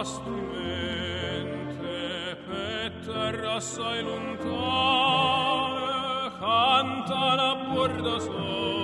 la strumente terra assai lontane canta la borda sola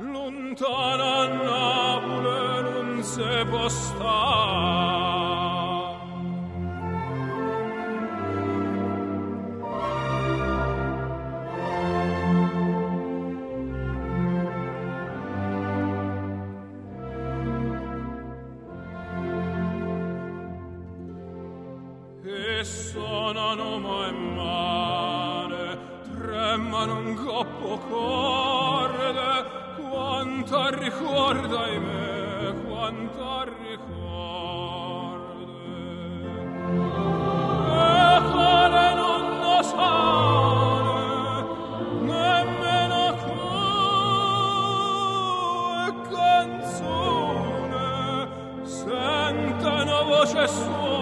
lontana Napoli non se può stare e sonano mai male, tremano un coppo corde, Quanto ricorda in me, quanto ricorda. E cuore non lo sa, voce sua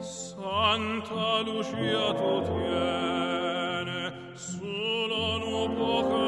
Santa Lucia tu tiene sulla nuvola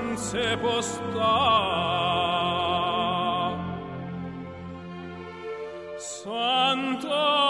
se postà Santo